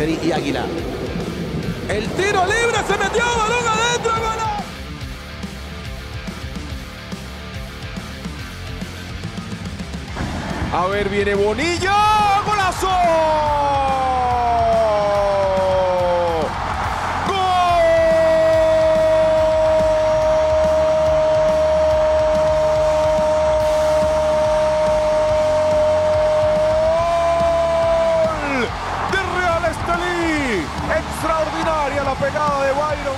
Y Águila. El tiro libre se metió, balón adentro, golazo. A ver, viene Bonilla. ¡Golazo! Pegada de Byron.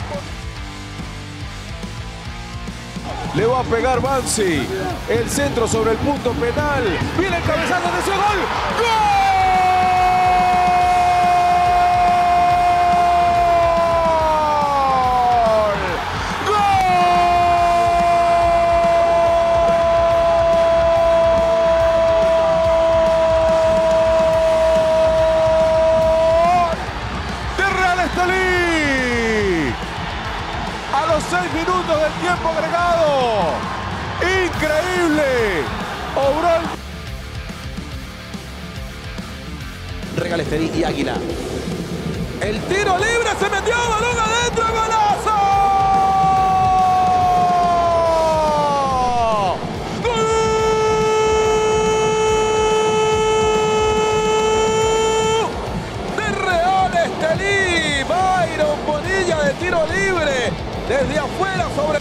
Le va a pegar Bansi. El centro sobre el punto penal. Viene el cabezazo de ese gol. ¡Gol! Los seis minutos del tiempo agregado. Increíble. Obró el Regal Estelí y Águila. El tiro libre se metió, balón adentro, golazo. ¡Gol! De Real Estelí, Byron Bonilla de tiro libre desde afuera sobre